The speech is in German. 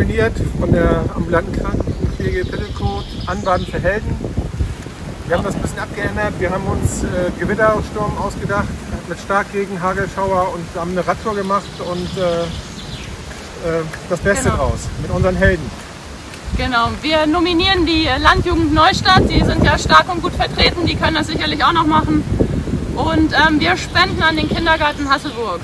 nominiert von der ambulanten Krankenpflege Pittelcode Anbaden für Helden. Wir haben das ein bisschen abgeändert. Wir haben uns äh, Gewittersturm ausgedacht mit Starkregen, Hagelschauer und haben eine Radtour gemacht und äh, äh, das Beste Genau. draus mit unseren Helden. Genau, wir nominieren die Landjugend Neustadt, die sind ja stark und gut vertreten, die können das sicherlich auch noch machen. Und ähm, wir spenden an den Kindergarten Hasselburg.